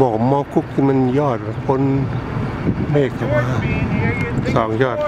บอกมอคุกที่มันยอดพ้นเมฆมาสองยอด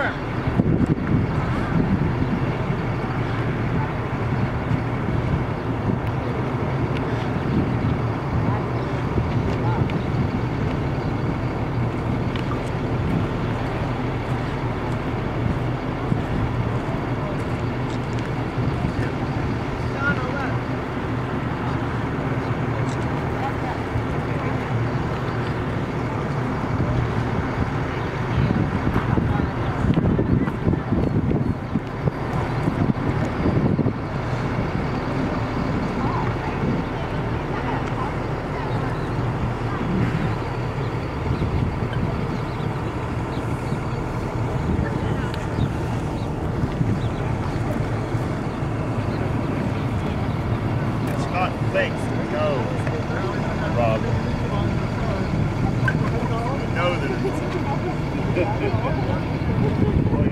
Scott, thanks. No. Rob. No, that it's.